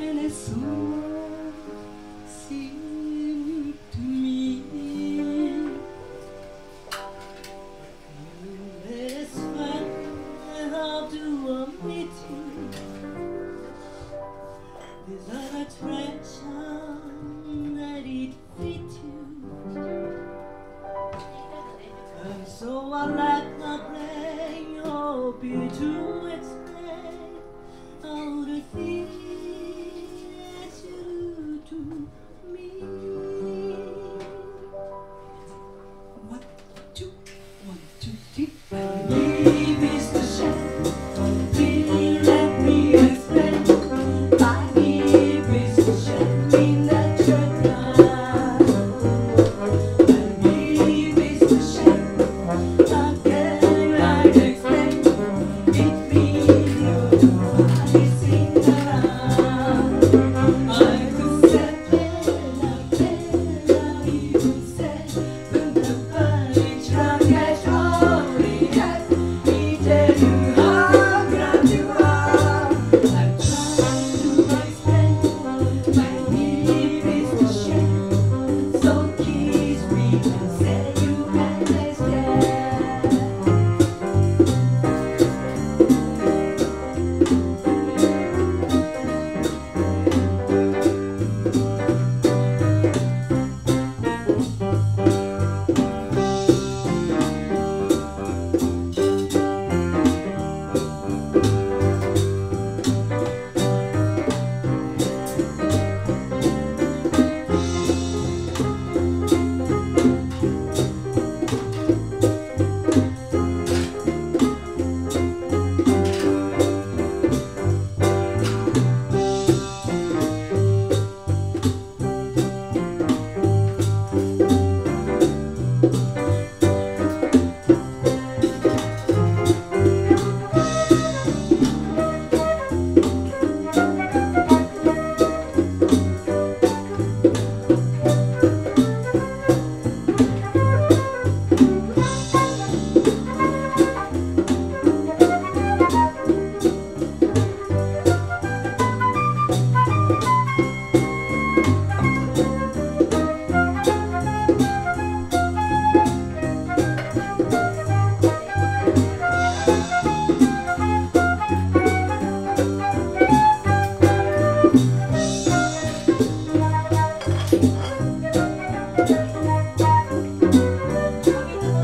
Ele me. It's fine. How do I meet you? These are that it you. And so I let to play your beauty. I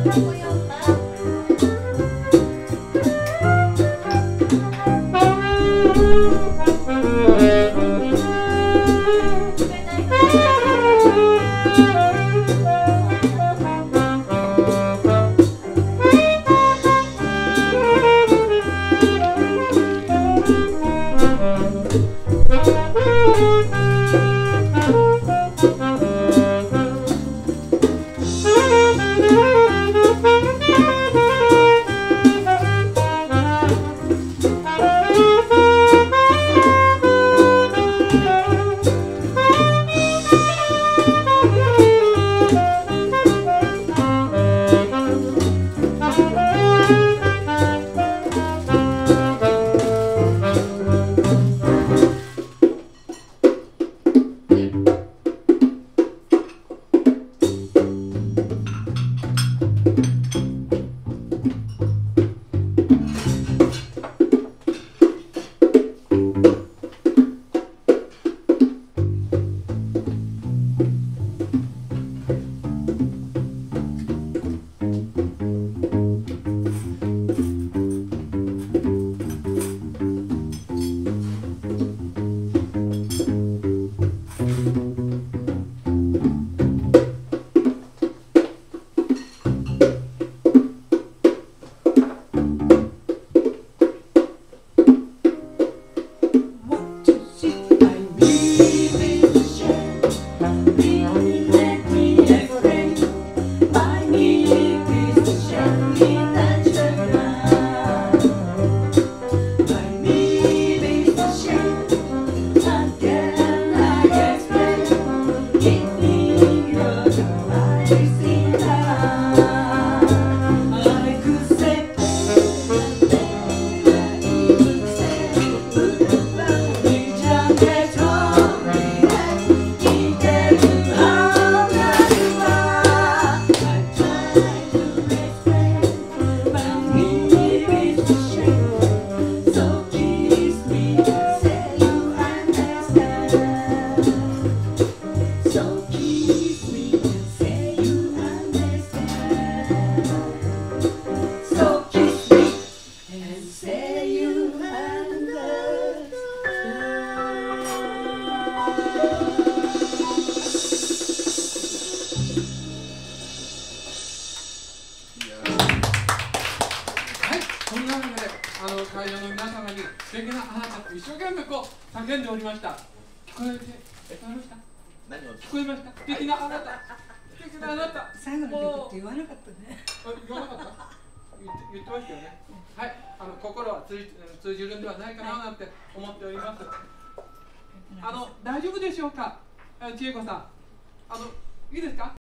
我有 会場の皆様に素敵なあなたと一生懸命こう叫んでおりました。聞こえてえ聞こえました？何を聞こえました。素敵なあなた素敵なあなた最後の曲って言わなかったね。あ言わなかった言って言ってましたよね。はい。あの心は通じ通じるんではないかななんて思っております。あの大丈夫でしょうか？あ千恵子さん。あのいいですか？